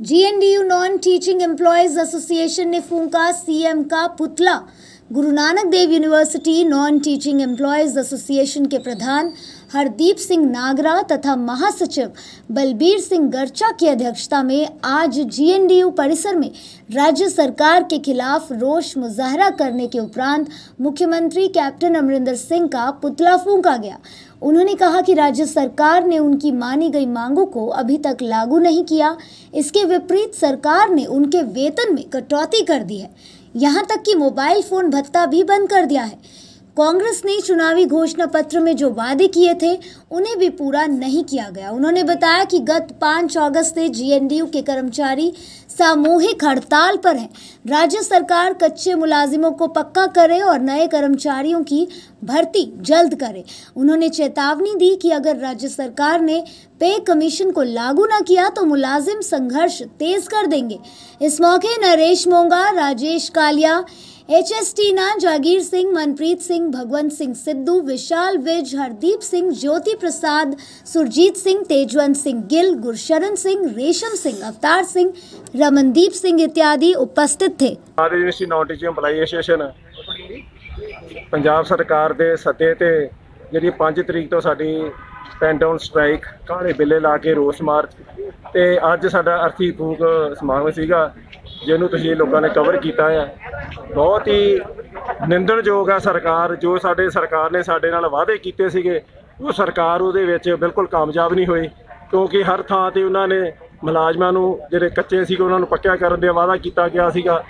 GNDU non teaching employees association ने फूंका CM का पुतला Guru Nanak Dev university non teaching employees association के प्रधान हरदीप सिंह नागरा तथा महासचिव बलबीर सिंह गर्चा की अध्यक्षता में आज जीएनडीयू परिसर में राज्य सरकार के खिलाफ रोष मुजाहरा करने के उपरांत मुख्यमंत्री कैप्टन अमरिंदर सिंह का पुतला फूंका गया। उन्होंने कहा कि राज्य सरकार ने उनकी मानी गई मांगों को अभी तक लागू नहीं किया। इसके विपरीत सरकार ने उनके वेतन में कटौती कर दी है। यहाँ तक कि मोबाइल फ़ोन भत्ता भी बंद कर दिया है। कांग्रेस ने चुनावी घोषणा पत्र में जो वादे किए थे उन्हें भी पूरा नहीं किया गया। उन्होंने बताया कि गत 5 अगस्त से जीएनडीयू के कर्मचारी सामूहिक हड़ताल पर हैं। राज्य सरकार कच्चे मुलाजिमों को पक्का करे और नए कर्मचारियों की भर्ती जल्द करे। उन्होंने चेतावनी दी कि अगर राज्य सरकार ने पे कमीशन को लागू न किया तो मुलाजिम संघर्ष तेज कर देंगे। इस मौके नरेश मोंगा, राजेश कालिया एच एस टीना जागीर सिंह, मनप्रीत सिंह, भगवंत सिंह सिद्धू, विशाल विज, हरदीप सिंह, ज्योति ਪ੍ਰਸਾਦ, ਸੁਰਜੀਤ ਸਿੰਘ, ਤੇਜਵੰਤ ਸਿੰਘ ਗਿੱਲ, ਗੁਰਸ਼ਰਨ ਸਿੰਘ, ਰੇਸ਼ਮ ਸਿੰਘ, ਅਵਤਾਰ ਸਿੰਘ, ਰਮਨਦੀਪ ਸਿੰਘ ਇਤਿਆਦਿ ਉਪਸਥਿਤ ਥੇ। ਸਾਰੇ university non teaching association Punjab ਸਰਕਾਰ ਦੇ ਸੱਦੇ ਤੇ ਜਿਹੜੀ 5 ਤਰੀਕ ਤੋਂ ਸਾਡੀ ਪੈਨ ਡਾਊਨ ਸਟ੍ਰਾਈਕ ਕਾਲੇ ਬਿੱਲੇ ਲਾ ਕੇ ਰੋਸ ਮਾਰਚ ਤੇ ਅੱਜ ਸਾਡਾ ਅਰਥੀ ਫੂਕ ਸਮਾਗਮ ਸੀਗਾ, ਜਿਹਨੂੰ ਤੁਸੀਂ ਲੋਕਾਂ ਨੇ ਕਵਰ ਕੀਤਾ ਆ। ਬਹੁਤ ਹੀ ਨਿੰਦਣਯੋਗ ਆ ਸਰਕਾਰ, ਜੋ ਸਾਡੇ ਸਰਕਾਰ ਨੇ ਸਾਡੇ ਨਾਲ ਵਾਅਦੇ ਕੀਤੇ ਸੀਗੇ ਉਹ ਸਰਕਾਰ ਉਹਦੇ ਵਿੱਚ ਬਿਲਕੁਲ ਕਾਮਯਾਬ ਨਹੀਂ ਹੋਈ, ਕਿਉਂਕਿ ਹਰ ਥਾਂ ਤੇ ਉਹਨਾਂ ਨੇ ਮੁਲਾਜ਼ਮਾਂ ਨੂੰ ਜਿਹੜੇ ਕੱਚੇ ਸੀਗੇ ਉਹਨਾਂ ਨੂੰ ਪੱਕਿਆ ਕਰਨ ਦਾ ਵਾਅਦਾ ਕੀਤਾ ਗਿਆ ਸੀਗਾ।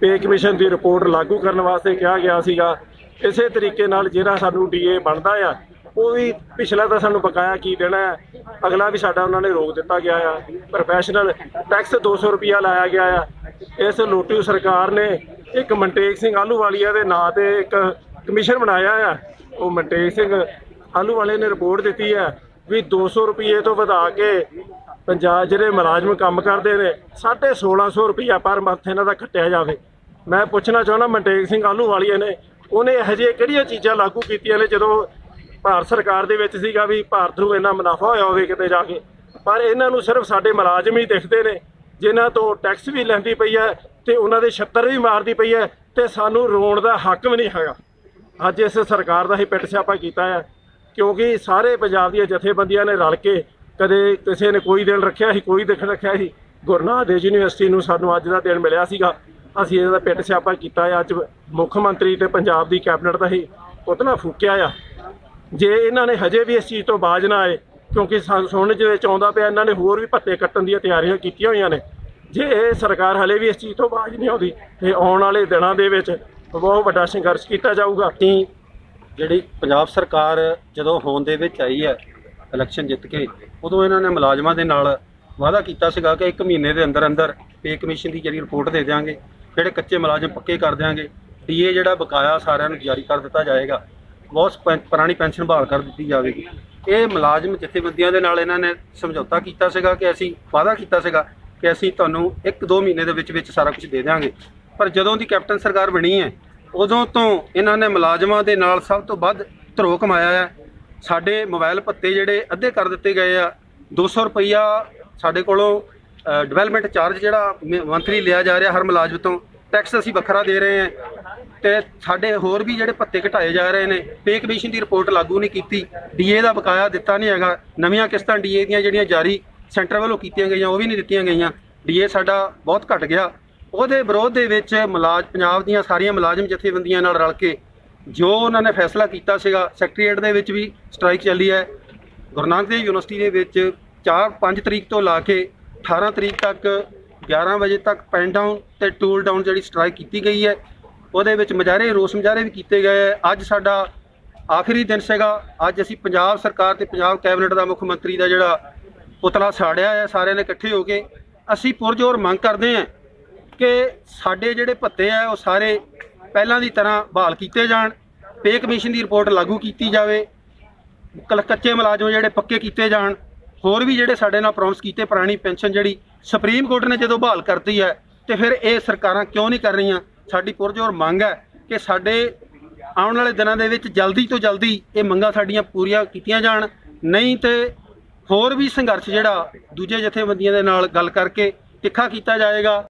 ਪੇ ਕਮਿਸ਼ਨ ਦੀ ਰਿਪੋਰਟ ਲਾਗੂ ਕਰਨ ਵਾਸਤੇ ਕਿਹਾ ਗਿਆ ਸੀਗਾ। ਇਸੇ ਤਰੀਕੇ ਨਾਲ ਜਿਹੜਾ ਸਾਨੂੰ ਡੀਏ ਬਣਦਾ ਆ, ਉਹ ਵੀ ਪਿਛਲਾ ਤਾਂ ਸਾਨੂੰ ਬਕਾਇਆ ਕੀ ਦੇਣਾ ਹੈ, ਅਗਲਾ ਵੀ ਸਾਡਾ ਉਹਨਾਂ ਨੇ ਰੋਕ ਦਿੱਤਾ ਗਿਆ ਆ। ਪ੍ਰੋਫੈਸ਼ਨਲ ਟੈਕਸ 200 ਰੁਪਿਆ ਲਾਇਆ ਗਿਆ ਆ। ਇਸ ਲੋਟੂ ਸਰਕਾਰ ਨੇ ਇੱਕ ਮਨਟੇਕ ਸਿੰਘ ਆਲੂਵਾਲੀਆ ਦੇ ਨਾਂ ਤੇ ਇੱਕ ਕਮਿਸ਼ਨ ਬਣਾਇਆ ਆ। ਉਹ ਮਨਟੇਕ ਸਿੰਘ ਆਲੂ ਆਲੂਵਾਲੇ ਨੇ ਰਿਪੋਰਟ ਦਿੱਤੀ ਹੈ ਵੀ 200 ਰੁਪਏ ਤੋਂ ਵਧਾ ਕੇ ਪੰਜਾਬ ਜਿਹੜੇ ਮੁਲਾਜ਼ਮ ਕੰਮ ਕਰਦੇ ਨੇ 1650 ਰੁਪਇਆ ਪਰ ਮੰਥ ਇਹਨਾਂ ਦਾ ਕੱਟਿਆ ਜਾਵੇ। ਮੈਂ ਪੁੱਛਣਾ ਚਾਹੁੰਦਾ, ਮਨਟੇਕ ਸਿੰਘ ਆਲੂਵਾਲੀਆ ਨੇ, ਉਹਨੇ ਇਹੋ ਜਿਹੇ ਕਿਹੜੀਆਂ ਚੀਜ਼ਾਂ ਲਾਗੂ ਕੀਤੀਆਂ ਨੇ ਜਦੋਂ ਭਾਰਤ ਸਰਕਾਰ ਦੇ ਵਿੱਚ ਸੀਗਾ ਵੀ ਭਾਰਤ ਨੂੰ ਇੰਨਾ ਮੁਨਾਫਾ ਹੋਇਆ ਹੋਵੇ ਕਿਤੇ ਜਾ ਕੇ? ਪਰ ਇਹਨਾਂ ਨੂੰ ਸਿਰਫ ਸਾਡੇ ਮੁਲਾਜ਼ਮ ਹੀ ਦਿਖਦੇ ਨੇ, ਜਿਨ੍ਹਾਂ ਤੋਂ ਟੈਕਸ ਵੀ ਲੈਂਦੀ ਪਈ ਹੈ ਤੇ ਉਹਨਾਂ ਦੇ ਛੱਤਰ ਵੀ ਮਾਰਦੀ ਪਈ ਹੈ ਤੇ ਸਾਨੂੰ ਰੋਣ ਦਾ ਹੱਕ ਵੀ ਨਹੀਂ ਹੈਗਾ। ਅੱਜ ਇਸ ਸਰਕਾਰ ਦਾ ਹੀ ਪਿੱਟ ਸਿਆਪਾ ਕੀਤਾ ਹੈ। ਕਿਉਂਕਿ ਸਾਰੇ ਪੰਜਾਬ ਦੀਆਂ ਜਥੇਬੰਦੀਆਂ ਨੇ ਰਲ ਕੇ ਕਦੇ ਕਿਸੇ ਨੇ ਕੋਈ ਦਿਨ ਰੱਖਿਆ ਸੀ, ਕੋਈ ਦਿਨ ਰੱਖਿਆ ਸੀ। ਗੁਰੂ ਨਾਨਕ ਦੇਵ ਯੂਨੀਵਰਸਿਟੀ ਨੂੰ ਸਾਨੂੰ ਅੱਜ ਦਾ ਦਿਨ ਮਿਲਿਆ ਸੀਗਾ। ਅਸੀਂ ਇਹਦਾ ਪਿੱਟ ਸਿਆਪਾ ਕੀਤਾ ਆ ਅੱਜ ਮੁੱਖ ਮੰਤਰੀ ਤੇ ਪੰਜਾਬ ਦੀ ਕੈਬਨਿਟ ਦਾ ਹੀ ਪੁਤਲਾ ਫੂਕਿਆ ਆ। ਜੇ ਇਹਨਾਂ ਨੇ ਹਜੇ ਵੀ ਇਸ ਚੀਜ਼ ਤੋਂ ਬਾਜ ਨਾ ਆਏ, ਕਿਉਂਕਿ ਸਾਨੂੰ ਸੁਣਨ ਦੇ ਵਿੱਚ ਆਉਂਦਾ ਪਿਆ ਇਹਨਾਂ ਨੇ ਹੋਰ ਵੀ ਭੱਤੇ ਕੱਟਣ ਦੀਆਂ ਤਿਆਰੀਆਂ ਕੀਤੀਆਂ ਹੋਈਆਂ ਨੇ। ਜੇ ਇਹ ਸਰਕਾਰ ਹਲੇ ਵੀ ਇਸ ਚੀਜ਼ ਤੋਂ ਬਾਜ ਨਹੀਂ ਆਉਂਦੀ, ਤੇ ਆਉਣ ਵਾਲੇ ਦਿਨਾਂ ਦੇ ਵਿੱਚ ਬਹੁਤ ਵੱਡਾ ਸੰਘਰਸ਼ ਕੀਤਾ ਜਾਊਗਾ। ਕਿ ਜਿਹੜੀ ਪੰਜਾਬ ਸਰਕਾਰ ਜਦੋਂ ਹੋਂਦ ਦੇ ਵਿੱਚ ਆਈ ਹੈ ਇਲੈਕਸ਼ਨ ਜਿੱਤ ਕੇ, ਉਦੋਂ ਇਹਨਾਂ ਨੇ ਮੁਲਾਜ਼ਮਾਂ ਦੇ ਨਾਲ ਵਾਅਦਾ ਕੀਤਾ ਸੀਗਾ ਕਿ 1 ਮਹੀਨੇ ਦੇ ਅੰਦਰ ਅੰਦਰ ਪੇ ਕਮਿਸ਼ਨ ਦੀ ਜਿਹੜੀ ਰਿਪੋਰਟ ਦੇ ਦਿਆਂਗੇ, ਜਿਹੜੇ ਕੱਚੇ ਮੁਲਾਜ਼ਮ ਪੱਕੇ ਕਰ ਦਿਆਂਗੇ ਡੀਏ ਜਿਹੜਾ ਬਕਾਇਆ ਸਾਰਿਆਂ ਨੂੰ ਜਾਰੀ ਕਰ ਦਿੱਤਾ ਜਾਏਗਾ, ਬਹੁਤ ਪੈ- ਪੁਰਾਣੀ ਪੈਨਸ਼ਨ ਬਹਾਲ ਕਰ ਦਿੱਤੀ ਜਾਵੇਗੀ। ਇਹ ਮੁਲਾਜ਼ਮ ਜਥੇਬੰਦੀਆਂ ਦੇ ਨਾਲ ਇਹਨਾਂ ਨੇ ਸਮਝੌਤਾ ਕੀਤਾ ਸੀਗਾ ਕਿ ਅਸੀਂ, ਵਾਅਦਾ ਕੀਤਾ ਸੀਗਾ ਕਿ ਅਸੀਂ ਤੁਹਾਨੂੰ 1-2 ਮਹੀਨੇ ਦੇ ਵਿੱਚ ਵਿੱਚ ਸਾਰਾ ਕੁਝ ਦੇ ਦਿਆਂਗੇ। ਪਰ ਜਦੋਂ ਦੀ ਕੈਪਟਨ ਸਰਕਾਰ ਬਣੀ ਹੈ ਉਦੋਂ ਤੋਂ ਇਹਨਾਂ ਨੇ ਮੁਲਾਜ਼ਮਾਂ ਦੇ ਨਾਲ ਸਭ ਤੋਂ ਵੱਧ ਧਰੋ ਕਮਾਇਆ ਹੈ। ਸਾਡੇ ਮੋਬਾਈਲ ਭੱਤੇ ਜਿਹੜੇ ਅੱਧੇ ਕਰ ਦਿੱਤੇ ਗਏ ਆ। 200 ਰੁਪਈਆ ਸਾਡੇ ਕੋਲੋਂ ਡਿਵੈਲਪਮੈਂਟ ਚਾਰਜ ਜਿਹੜਾ ਮੰਥਲੀ ਲਿਆ ਜਾ ਰਿਹਾ ਹਰ ਮੁਲਾਜ਼ਮ ਤੋਂ। ਟੈਕਸ ਅਸੀਂ ਵੱਖਰਾ ਦੇ ਰਹੇ ਹਾਂ। ਤੇ ਸਾਡੇ ਹੋਰ ਵੀ ਜਿਹੜੇ ਭੱਤੇ ਘਟਾਏ ਜਾ ਰਹੇ ਨੇ ਪੇ ਕਮਿਸ਼ਨ ਦੀ ਰਿਪੋਰਟ ਲਾਗੂ ਨਹੀਂ ਕੀਤੀ। ਡੀਏ ਦਾ ਬਕਾਇਆ ਦਿੱਤਾ ਨਹੀਂ ਹੈਗਾ। ਨਵੀਆਂ ਕਿਸ਼ਤਾਂ ਡੀਏ ਦੀਆਂ ਜਿਹੜੀਆਂ ਜਾਰੀ ਸੈਂਟਰ ਵੱਲੋਂ ਕੀਤੀਆਂ ਗਈਆਂ, ਉਹ ਵੀ ਨਹੀਂ ਦਿੱਤੀਆਂ ਗਈਆਂ। ਡੀਏ ਸਾਡਾ ਬਹੁਤ ਘਟ ਗਿਆ। ਉਹਦੇ ਵਿਰੋਧ ਦੇ ਵਿੱਚ ਮੁਲਾਜ਼, ਪੰਜਾਬ ਦੀਆਂ ਸਾਰੀਆਂ ਮੁਲਾਜ਼ਮ ਜਥੇਬੰਦੀਆਂ ਨਾਲ ਰਲ ਕੇ ਜੋ ਉਹਨਾਂ ਨੇ ਫੈਸਲਾ ਕੀਤਾ ਸੀਗਾ, ਸੈਕਟਰੀਏਟ ਦੇ ਵਿੱਚ ਵੀ ਸਟ੍ਰਾਈਕ ਚੱਲੀ ਹੈ ਗੁਰੂ ਨਾਨਕ ਦੇਵ ਯੂਨੀਵਰਸਿਟੀ ਦੇ ਵਿੱਚ 4 5 ਤਰੀਕ ਤੋਂ ਲਾ ਕੇ 18 ਤਰੀਕ ਤੱਕ 11 ਵਜੇ ਤੱਕ ਪੈਨ ਡਾਊਨ ਤੇ ਟੂਲ ਡਾਊਨ ਜਿਹੜੀ ਸਟ੍ਰਾਈਕ ਕੀਤੀ ਗਈ ਹੈ, ਉਹਦੇ ਵਿੱਚ ਮੁਜ਼ਾਹਰੇ ਰੋਸ ਮੁਜ਼ਾਹਰੇ ਵੀ ਕੀਤੇ ਗਏ ਹੈ। ਅੱਜ ਸਾਡਾ ਆਖਰੀ ਦਿਨ ਸੀਗਾ ਅੱਜ ਅਸੀਂ ਪੰਜਾਬ ਸਰਕਾਰ ਤੇ ਪੰਜਾਬ ਕੈਬਨਿਟ ਦਾ ਮੁੱਖ ਮੰਤਰੀ ਦਾ ਜਿਹੜਾ ਪੁਤਲਾ ਸਾੜਿਆ ਹੈ, ਸਾਰਿਆਂ ਨੇ ਇਕੱਠੇ ਹੋ ਕੇ ਅਸੀਂ ਪੁਰਜੋਰ ਮੰਗ ਕਰਦੇ ਹਾਂ ਕਿ ਸਾਡੇ ਜਿਹੜੇ ਭੱਤੇ ਆ, ਉਹ ਸਾਰੇ ਪਹਿਲਾਂ ਦੀ ਤਰ੍ਹਾਂ ਬਹਾਲ ਕੀਤੇ ਜਾਣ। ਪੇ ਕਮਿਸ਼ਨ ਦੀ ਰਿਪੋਰਟ ਲਾਗੂ ਕੀਤੀ ਜਾਵੇ। ਕਲ- ਕੱਚੇ ਮੁਲਾਜ਼ਮ ਜਿਹੜੇ ਪੱਕੇ ਕੀਤੇ ਜਾਣ। ਹੋਰ ਵੀ ਜਿਹੜੇ ਸਾਡੇ ਨਾਲ ਪ੍ਰੋਮਿਸ ਕੀਤੇ ਪੁਰਾਣੀ ਪੈਨਸ਼ਨ ਜਿਹੜੀ ਸੁਪਰੀਮ ਕੋਰਟ ਨੇ ਜਦੋਂ ਬਹਾਲ ਕਰਤੀ ਹੈ, ਤੇ ਫਿਰ ਇਹ ਸਰਕਾਰਾਂ ਕਿਉਂ ਨਹੀਂ ਕਰ ਰਹੀਆਂ? ਸਾਡੀ ਪੁਰਜੋਰ ਮੰਗ ਹੈ ਕਿ ਸਾਡੇ ਆਉਣ ਵਾਲੇ ਦਿਨਾਂ ਦੇ ਵਿੱਚ ਜਲਦੀ ਤੋਂ ਜਲਦੀ ਇਹ ਮੰਗਾਂ ਸਾਡੀਆਂ ਪੂਰੀਆਂ ਕੀਤੀਆਂ ਜਾਣ। ਨਹੀਂ ਤੇ ਹੋਰ ਵੀ ਸੰਘਰਸ਼ ਜਿਹੜਾ ਦੂਜੇ ਜਥੇਬੰਦੀਆਂ ਦੇ ਨਾਲ ਗੱਲ ਕਰਕੇ ਤਿੱਖਾ ਕੀਤਾ ਜਾਏਗਾ।